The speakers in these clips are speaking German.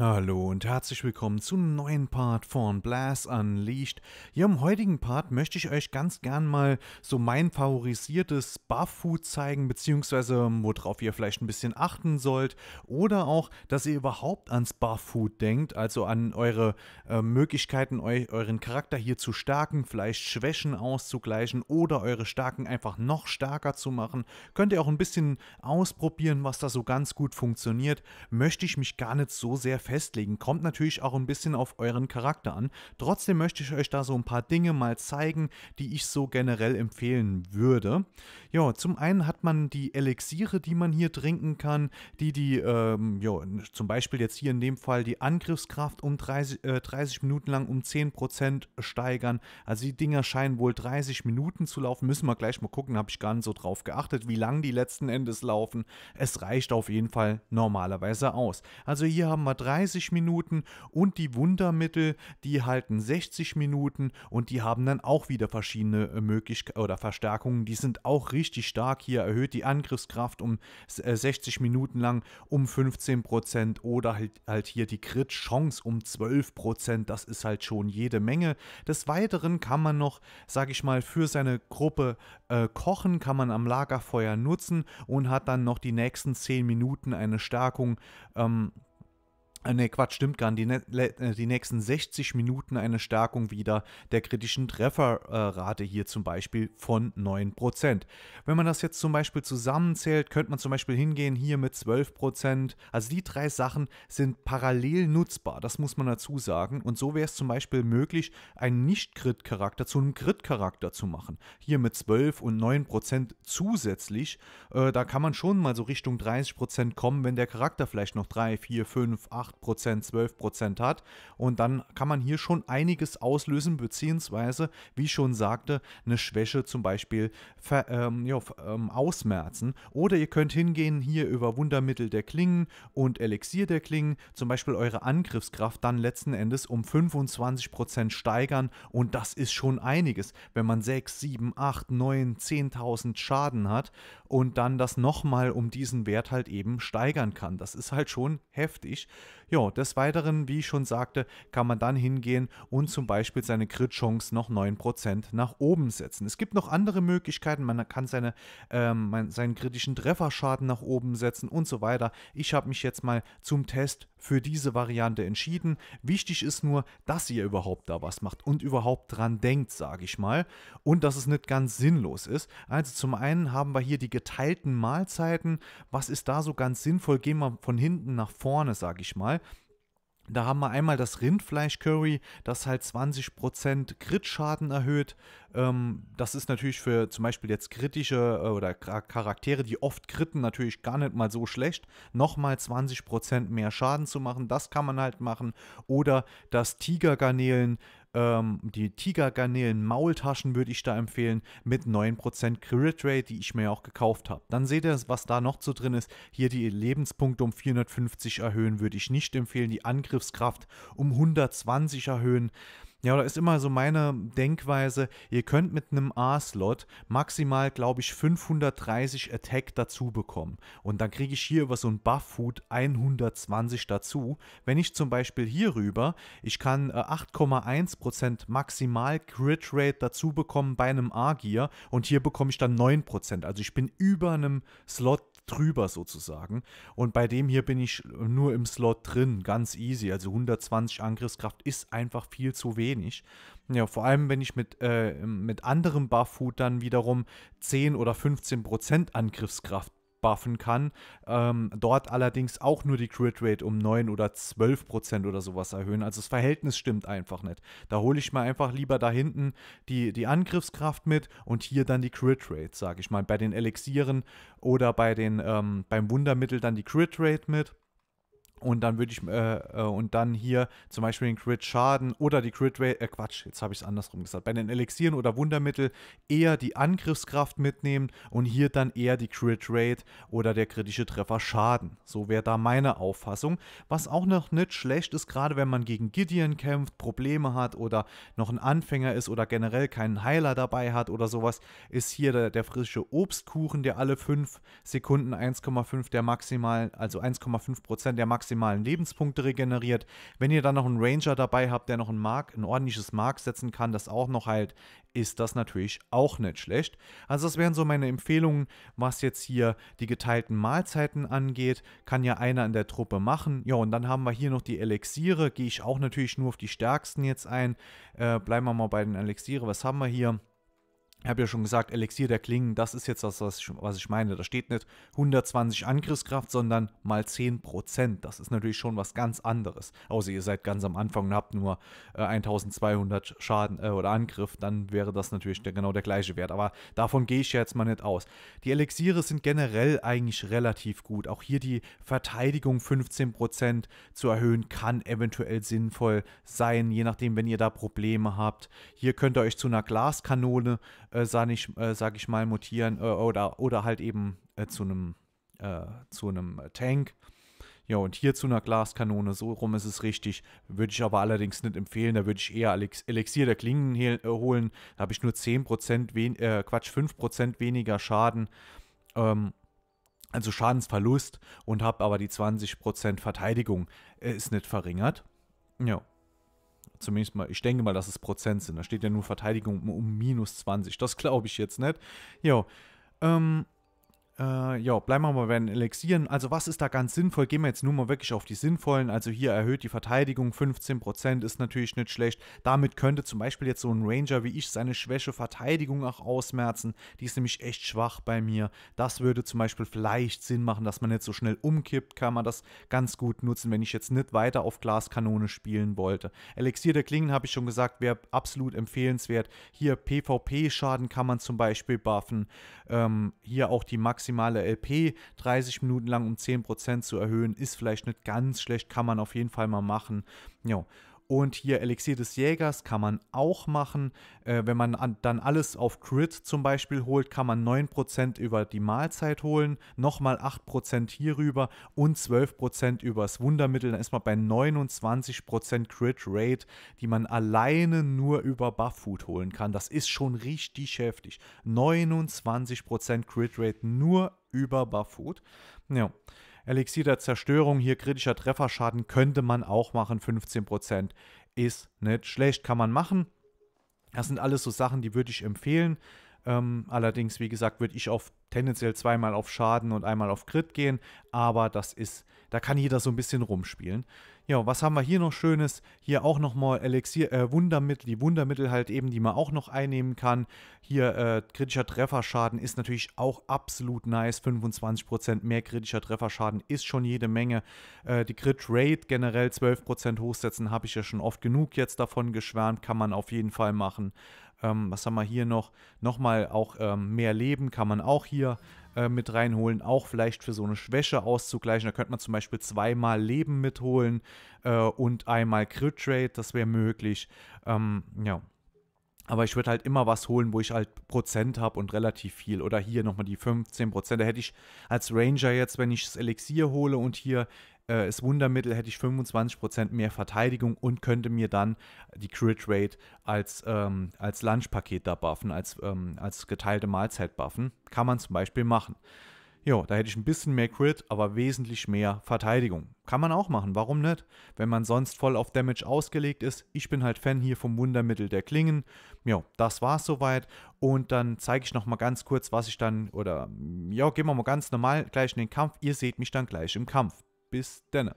Hallo und herzlich willkommen zum neuen Part von Blast Unleashed. Hier im heutigen Part möchte ich euch ganz gern mal so mein favorisiertes Buff-Food zeigen, beziehungsweise worauf ihr vielleicht ein bisschen achten sollt oder auch, dass ihr überhaupt ans Buff-Food denkt, also an eure äh, Möglichkeiten, eu euren Charakter hier zu stärken, vielleicht Schwächen auszugleichen oder eure Stärken einfach noch stärker zu machen. Könnt ihr auch ein bisschen ausprobieren, was da so ganz gut funktioniert. Möchte ich mich gar nicht so sehr festlegen. Kommt natürlich auch ein bisschen auf euren Charakter an. Trotzdem möchte ich euch da so ein paar Dinge mal zeigen, die ich so generell empfehlen würde. Ja, zum einen hat man die Elixiere, die man hier trinken kann, die die, ähm, ja, zum Beispiel jetzt hier in dem Fall die Angriffskraft um 30, äh, 30 Minuten lang um 10% steigern. Also die Dinger scheinen wohl 30 Minuten zu laufen. Müssen wir gleich mal gucken, habe ich gar nicht so drauf geachtet, wie lang die letzten Endes laufen. Es reicht auf jeden Fall normalerweise aus. Also hier haben wir 30 Minuten und die Wundermittel, die halten 60 Minuten und die haben dann auch wieder verschiedene äh, Möglichkeiten oder Verstärkungen. Die sind auch richtig stark. Hier erhöht die Angriffskraft um 60 äh, Minuten lang um 15% oder halt, halt hier die Crit-Chance um 12%. Das ist halt schon jede Menge. Des Weiteren kann man noch, sage ich mal, für seine Gruppe äh, kochen, kann man am Lagerfeuer nutzen und hat dann noch die nächsten 10 Minuten eine Stärkung. Ähm, Ne, Quatsch, stimmt gar nicht. Die, äh, die, nächsten 60 Minuten eine Stärkung wieder der kritischen Trefferrate hier zum Beispiel von 9%. Wenn man das jetzt zum Beispiel zusammenzählt, könnte man zum Beispiel hingehen hier mit 12%. Also die drei Sachen sind parallel nutzbar, das muss man dazu sagen. Und so wäre es zum Beispiel möglich, einen Nicht-Crit-Charakter zu einem Crit-Charakter zu machen. Hier mit 12 und 9% zusätzlich. Äh, da kann man schon mal so Richtung 30% kommen, wenn der Charakter vielleicht noch 3, 4, 5, 8 8%, 12% hat. Und dann kann man hier schon einiges auslösen, beziehungsweise, wie ich schon sagte, eine Schwäche zum Beispiel ver, ähm, ja, ähm, ausmerzen. Oder ihr könnt hingehen hier über Wundermittel der Klingen und Elixier der Klingen, zum Beispiel eure Angriffskraft dann letzten Endes um 25% steigern. Und das ist schon einiges, wenn man 6, 7, 8, 9, 10.000 Schaden hat und dann das nochmal um diesen Wert halt eben steigern kann. Das ist halt schon heftig. Ja, des Weiteren, wie ich schon sagte, kann man dann hingehen und zum Beispiel seine Crit-Chance noch 9% nach oben setzen. Es gibt noch andere Möglichkeiten, man kann seine, ähm, seinen kritischen Trefferschaden nach oben setzen und so weiter. Ich habe mich jetzt mal zum Test für diese Variante entschieden. Wichtig ist nur, dass ihr überhaupt da was macht und überhaupt dran denkt, sage ich mal. Und dass es nicht ganz sinnlos ist. Also zum einen haben wir hier die geteilten Mahlzeiten. Was ist da so ganz sinnvoll? Gehen wir von hinten nach vorne, sage ich mal. Da haben wir einmal das Rindfleisch-Curry, das halt 20% Crit-Schaden erhöht. Ähm, das ist natürlich für zum Beispiel jetzt kritische äh, oder Charaktere, die oft kritten, natürlich gar nicht mal so schlecht, nochmal 20% mehr Schaden zu machen. Das kann man halt machen. Oder das Tigergarnelen, ähm, die Tigergarnelen-Maultaschen würde ich da empfehlen mit 9% Crit Rate, die ich mir auch gekauft habe. Dann seht ihr, was da noch zu drin ist. Hier die Lebenspunkte um 450 erhöhen würde ich nicht empfehlen. Die Angriffskraft um 120 erhöhen. Ja, da ist immer so meine Denkweise, ihr könnt mit einem A-Slot maximal, glaube ich, 530 Attack dazu bekommen. Und dann kriege ich hier über so ein Buff-Food 120 dazu. Wenn ich zum Beispiel hier rüber, ich kann äh, 8,1% maximal Crit Rate dazu bekommen bei einem A-Gear und hier bekomme ich dann 9%. Also ich bin über einem Slot drüber sozusagen. Und bei dem hier bin ich nur im Slot drin, ganz easy. Also 120 Angriffskraft ist einfach viel zu wenig. Ja, vor allem, wenn ich mit, äh, mit anderem Buff-Food dann wiederum 10 oder 15 Prozent Angriffskraft buffen kann. Ähm, dort allerdings auch nur die Crit Rate um 9 oder 12 Prozent oder sowas erhöhen. Also das Verhältnis stimmt einfach nicht. Da hole ich mir einfach lieber da hinten die, die Angriffskraft mit und hier dann die Crit Rate, sage ich mal. Bei den Elixieren oder bei den, ähm, beim Wundermittel dann die Crit Rate mit. Und dann würde ich, äh, äh, und dann hier zum Beispiel den Crit-Schaden oder die Crit-Rate, äh, Quatsch, jetzt habe ich es andersrum gesagt, bei den Elixieren oder Wundermittel eher die Angriffskraft mitnehmen und hier dann eher die Crit-Rate oder der kritische Treffer Schaden. So wäre da meine Auffassung. Was auch noch nicht schlecht ist, gerade wenn man gegen Gideon kämpft, Probleme hat oder noch ein Anfänger ist oder generell keinen Heiler dabei hat oder sowas, ist hier der, der frische Obstkuchen, der alle 5 Sekunden 1,5 der maximal, also 1,5 Prozent der maximal maximalen Lebenspunkte regeneriert. Wenn ihr dann noch einen Ranger dabei habt, der noch ein Mark, ein ordentliches Mark setzen kann, das auch noch heilt, ist das natürlich auch nicht schlecht. Also das wären so meine Empfehlungen, was jetzt hier die geteilten Mahlzeiten angeht. Kann ja einer in der Truppe machen. Ja, und dann haben wir hier noch die Elixiere. Gehe ich auch natürlich nur auf die stärksten jetzt ein. Äh, bleiben wir mal bei den Elixiere. Was haben wir hier? Ich habe ja schon gesagt, Elixier der Klingen, das ist jetzt das, was ich, was ich meine. Da steht nicht 120 Angriffskraft, sondern mal 10%. Das ist natürlich schon was ganz anderes. Außer ihr seid ganz am Anfang und habt nur äh, 1200 Schaden äh, oder Angriff, dann wäre das natürlich der, genau der gleiche Wert. Aber davon gehe ich jetzt mal nicht aus. Die Elixiere sind generell eigentlich relativ gut. Auch hier die Verteidigung 15% zu erhöhen, kann eventuell sinnvoll sein, je nachdem, wenn ihr da Probleme habt. Hier könnt ihr euch zu einer Glaskanone äh, sage ich, äh, sag ich mal, mutieren äh, oder, oder halt eben äh, zu einem äh, zu einem Tank. Ja, und hier zu einer Glaskanone, so rum ist es richtig. Würde ich aber allerdings nicht empfehlen. Da würde ich eher Alex Elixier der Klingen äh, holen. Da habe ich nur 10%, wen äh, Quatsch, 5% weniger Schaden. Ähm, also Schadensverlust und habe aber die 20% Verteidigung. Äh, ist nicht verringert. Ja. Zumindest mal, ich denke mal, dass es Prozent sind. Da steht ja nur Verteidigung um, minus 20. Das glaube ich jetzt nicht. Jo. Ähm, äh, ja, bleiben wir mal bei den Elixieren. Also was ist da ganz sinnvoll? Gehen wir jetzt nur mal wirklich auf die sinnvollen. Also hier erhöht die Verteidigung 15%, ist natürlich nicht schlecht. Damit könnte zum Beispiel jetzt so ein Ranger wie ich seine Schwäche Verteidigung auch ausmerzen. Die ist nämlich echt schwach bei mir. Das würde zum Beispiel vielleicht Sinn machen, dass man nicht so schnell umkippt. Kann man das ganz gut nutzen, wenn ich jetzt nicht weiter auf Glaskanone spielen wollte. Elixier der Klingen, habe ich schon gesagt, wäre absolut empfehlenswert. Hier PvP-Schaden kann man zum Beispiel buffen. Ähm, hier auch die Max maximale LP 30 Minuten lang um 10% zu erhöhen, ist vielleicht nicht ganz schlecht, kann man auf jeden Fall mal machen. Ja, und hier Elixier des Jägers kann man auch machen. Äh, wenn man an, dann alles auf Crit zum Beispiel holt, kann man 9% über die Mahlzeit holen, nochmal 8% hierüber und 12% übers Wundermittel. Dann ist man bei 29% Crit Rate, die man alleine nur über Buff-Food holen kann. Das ist schon richtig heftig. 29% Crit Rate nur über Buff-Food. Ja. Elixier der Zerstörung, hier kritischer Trefferschaden könnte man auch machen, 15%. Ist nicht schlecht, kann man machen. Das sind alles so Sachen, die würde ich empfehlen. Ähm, allerdings, wie gesagt, würde ich auf tendenziell zweimal auf Schaden und einmal auf Crit gehen, aber das ist, da kann jeder so ein bisschen rumspielen. Ja, was haben wir hier noch Schönes? Hier auch nochmal Elixier, äh, Wundermittel, die Wundermittel halt eben, die man auch noch einnehmen kann. Hier äh, kritischer Trefferschaden ist natürlich auch absolut nice. 25% mehr kritischer Trefferschaden ist schon jede Menge. Äh, die Crit Rate generell 12% hochsetzen, habe ich ja schon oft genug jetzt davon geschwärmt, kann man auf jeden Fall machen. Ähm, was haben wir hier noch? Nochmal auch ähm, mehr Leben kann man auch hier äh, mit reinholen, auch vielleicht für so eine Schwäche auszugleichen. Da könnte man zum Beispiel zweimal Leben mitholen äh, und einmal Crit Rate, das wäre möglich. Ähm, ja. Aber ich würde halt immer was holen, wo ich halt Prozent habe und relativ viel. Oder hier nochmal die 15 Prozent. Da hätte ich als Ranger jetzt, wenn ich das Elixier hole und hier äh, das Wundermittel hätte ich 25% mehr Verteidigung und könnte mir dann die Crit Rate als, ähm, als Lunchpaket da buffen, als, ähm, als geteilte Mahlzeit buffen. Kann man zum Beispiel machen. Jo, da hätte ich ein bisschen mehr Crit, aber wesentlich mehr Verteidigung. Kann man auch machen, warum nicht? Wenn man sonst voll auf Damage ausgelegt ist. Ich bin halt Fan hier vom Wundermittel der Klingen. Jo, das war's soweit. Und dann zeige ich nochmal ganz kurz, was ich dann, oder ja, gehen wir mal ganz normal gleich in den Kampf. Ihr seht mich dann gleich im Kampf. Bis denne.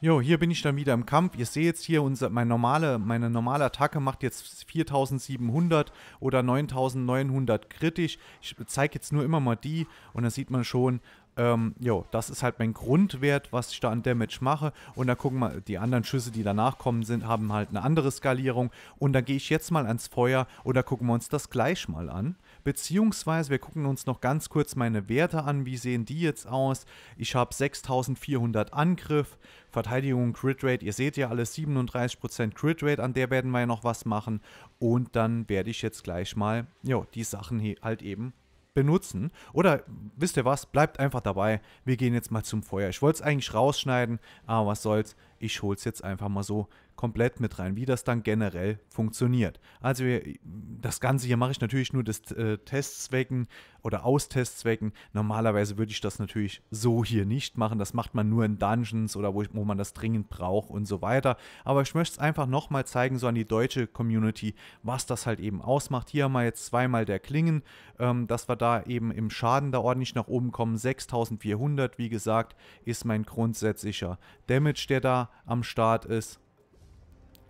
Jo, hier bin ich dann wieder im Kampf. Ihr seht jetzt hier, unser, meine, normale, meine normale Attacke macht jetzt 4700 oder 9900 kritisch. Ich zeige jetzt nur immer mal die und dann sieht man schon, ähm, jo, das ist halt mein Grundwert, was ich da an Damage mache. Und dann gucken wir, die anderen Schüsse, die danach kommen sind, haben halt eine andere Skalierung. Und dann gehe ich jetzt mal ans Feuer und da gucken wir uns das gleich mal an. Beziehungsweise wir gucken uns noch ganz kurz meine Werte an. Wie sehen die jetzt aus? Ich habe 6400 Angriff, Verteidigung, Crit Rate. Ihr seht ja alles 37% Crit Rate, an der werden wir ja noch was machen. Und dann werde ich jetzt gleich mal jo, die Sachen hier halt eben benutzen. Oder wisst ihr was, bleibt einfach dabei. Wir gehen jetzt mal zum Feuer. Ich wollte es eigentlich rausschneiden, aber was soll's. Ich hole es jetzt einfach mal so komplett mit rein, wie das dann generell funktioniert. Also das Ganze hier mache ich natürlich nur des äh, Testzwecken oder aus Testzwecken. Normalerweise würde ich das natürlich so hier nicht machen. Das macht man nur in Dungeons oder wo, ich, wo man das dringend braucht und so weiter. Aber ich möchte es einfach nochmal zeigen, so an die deutsche Community, was das halt eben ausmacht. Hier haben wir jetzt zweimal der Klingen, ähm, dass wir da eben im Schaden da ordentlich nach oben kommen. 6400, wie gesagt, ist mein grundsätzlicher Damage, der da am Start ist.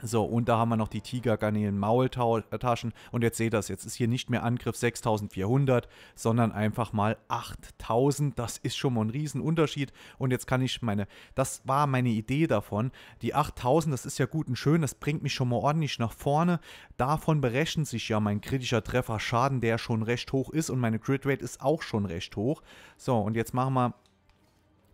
So, und da haben wir noch die Tigergarnelen Maultaschen. Und jetzt seht ihr das, jetzt ist hier nicht mehr Angriff 6400, sondern einfach mal 8000. Das ist schon mal ein Riesenunterschied. Und jetzt kann ich meine, das war meine Idee davon. Die 8000, das ist ja gut und schön, das bringt mich schon mal ordentlich nach vorne. Davon berechnet sich ja mein kritischer Treffer Schaden, der schon recht hoch ist. Und meine Crit Rate ist auch schon recht hoch. So, und jetzt machen wir,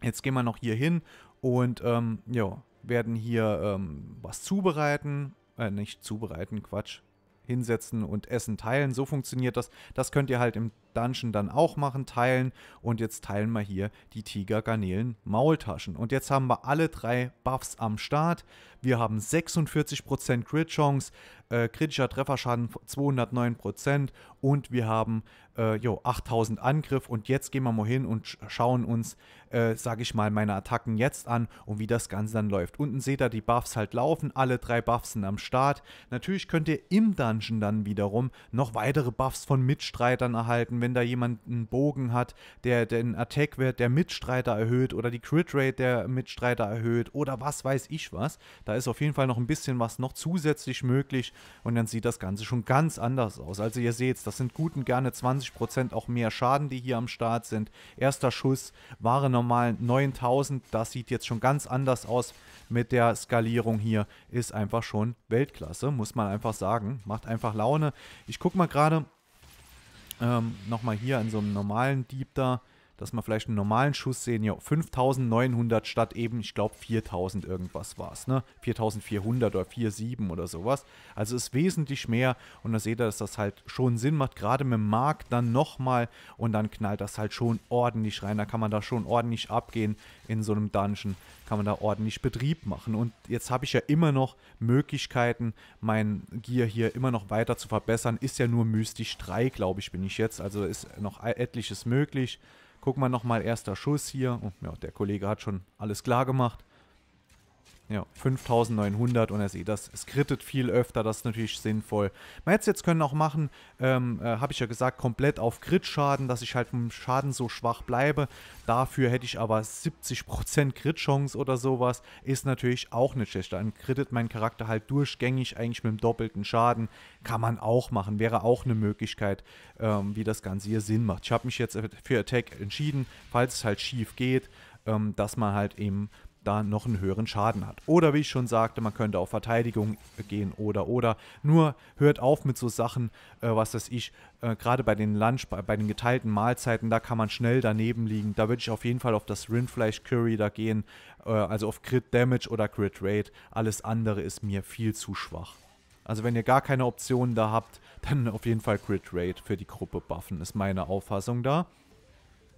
jetzt gehen wir noch hier hin und ähm, ja, werden hier ähm, was zubereiten, äh, nicht zubereiten, Quatsch, hinsetzen und Essen teilen. So funktioniert das. Das könnt ihr halt im Dungeon dann auch machen, teilen. Und jetzt teilen wir hier die Tiger-Garnelen Maultaschen. Und jetzt haben wir alle drei Buffs am Start. Wir haben 46% Crit Chance, äh, kritischer Trefferschaden 209% und wir haben äh, jo, 8000 Angriff. Und jetzt gehen wir mal hin und schauen uns, äh, sage ich mal, meine Attacken jetzt an und wie das Ganze dann läuft. Unten seht ihr die Buffs halt laufen, alle drei Buffs sind am Start. Natürlich könnt ihr im Dungeon dann wiederum noch weitere Buffs von Mitstreitern erhalten, wenn da jemand einen Bogen hat, der den Attack-Wert der Mitstreiter erhöht oder die Crit-Rate der Mitstreiter erhöht oder was weiß ich was. Da ist auf jeden Fall noch ein bisschen was noch zusätzlich möglich und dann sieht das Ganze schon ganz anders aus. Also ihr seht, das sind gut und gerne 20% auch mehr Schaden, die hier am Start sind. Erster Schuss war normal 9000, das sieht jetzt schon ganz anders aus mit der Skalierung hier. Ist einfach schon Weltklasse, muss man einfach sagen. Macht einfach Laune. Ich gucke mal gerade ähm, nochmal hier an so einem normalen Dieb da dass wir vielleicht einen normalen Schuss sehen, ja, 5900 statt eben, ich glaube, 4000 irgendwas war es, ne? 4400 oder 47 oder sowas. Also ist wesentlich mehr und da seht ihr, dass das halt schon Sinn macht, gerade mit dem Mark dann nochmal und dann knallt das halt schon ordentlich rein. Da kann man da schon ordentlich abgehen in so einem Dungeon, kann man da ordentlich Betrieb machen. Und jetzt habe ich ja immer noch Möglichkeiten, mein Gear hier immer noch weiter zu verbessern. Ist ja nur mystisch 3, glaube ich, bin ich jetzt. Also ist noch etliches möglich. Gucken wir nochmal, erster Schuss hier. Oh, ja, der Kollege hat schon alles klar gemacht. Ja, 5900 und er sieht das, es krittet viel öfter, das ist natürlich sinnvoll. Man hätte es jetzt können auch machen, ähm, äh, habe ich ja gesagt, komplett auf Crit-Schaden, dass ich halt vom Schaden so schwach bleibe. Dafür hätte ich aber 70% Crit-Chance oder sowas, ist natürlich auch nicht schlecht. Dann krittet mein Charakter halt durchgängig eigentlich mit dem doppelten Schaden. Kann man auch machen, wäre auch eine Möglichkeit, ähm, wie das Ganze hier Sinn macht. Ich habe mich jetzt für Attack entschieden, falls es halt schief geht, ähm, dass man halt eben da noch einen höheren Schaden hat. Oder wie ich schon sagte, man könnte auf Verteidigung gehen oder oder. Nur hört auf mit so Sachen, äh, was weiß ich, äh, gerade bei den Lunch, bei, bei, den geteilten Mahlzeiten, da kann man schnell daneben liegen. Da würde ich auf jeden Fall auf das Rindfleisch Curry da gehen, äh, also auf Crit Damage oder Crit Rate. Alles andere ist mir viel zu schwach. Also wenn ihr gar keine Optionen da habt, dann auf jeden Fall Crit Rate für die Gruppe buffen, ist meine Auffassung da.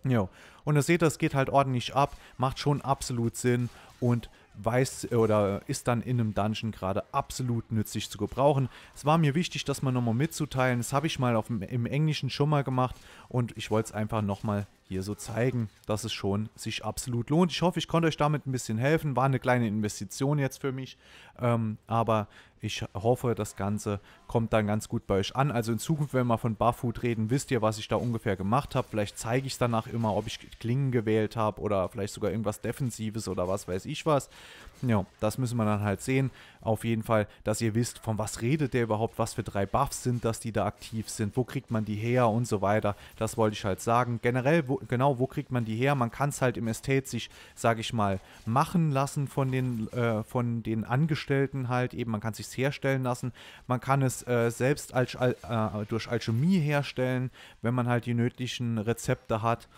Ja, und ihr seht, das geht halt ordentlich ab, macht schon absolut Sinn und weiß oder ist dann in einem Dungeon gerade absolut nützlich zu gebrauchen. Es war mir wichtig, das mal nochmal mitzuteilen. Das habe ich mal auf, im Englischen schon mal gemacht und ich wollte es einfach nochmal hier so zeigen, dass es schon sich absolut lohnt. Ich hoffe, ich konnte euch damit ein bisschen helfen. War eine kleine Investition jetzt für mich, ähm, aber ich hoffe, das Ganze kommt dann ganz gut bei euch an. Also in Zukunft, wenn wir von Barfoot reden, wisst ihr, was ich da ungefähr gemacht habe. Vielleicht zeige ich danach immer, ob ich Klingen gewählt habe oder vielleicht sogar irgendwas Defensives oder was weiß ich was. Ja, das müssen wir dann halt sehen. Auf jeden Fall, dass ihr wisst, von was redet der überhaupt, was für drei Buffs sind dass die da aktiv sind, wo kriegt man die her und so weiter. Das wollte ich halt sagen. Generell, wo, genau, wo kriegt man die her? Man kann es halt im Estate sich, sage ich mal, machen lassen von den, äh, von den Angestellten halt eben. Man kann es sich herstellen lassen. Man kann es äh, selbst als, äh, durch Alchemie herstellen, wenn man halt die nötigen Rezepte hat.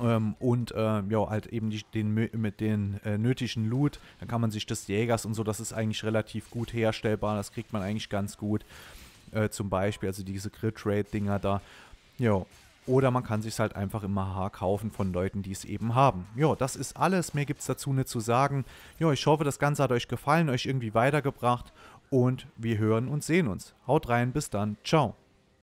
Ähm, und äh, ja, halt eben die, den, mit den äh, nötigen Loot. Dann kann man sich des Jägers und so, das ist eigentlich relativ gut herstellbar. Das kriegt man eigentlich ganz gut. Äh, zum Beispiel, also diese Crit-Rate-Dinger da. Ja, Oder man kann sich halt einfach im AHA kaufen von Leuten, die es eben haben. Ja, das ist alles. Mehr gibt es dazu nicht zu sagen. Ja, ich hoffe, das Ganze hat euch gefallen, euch irgendwie weitergebracht. Und wir hören und sehen uns. Haut rein, bis dann. Ciao.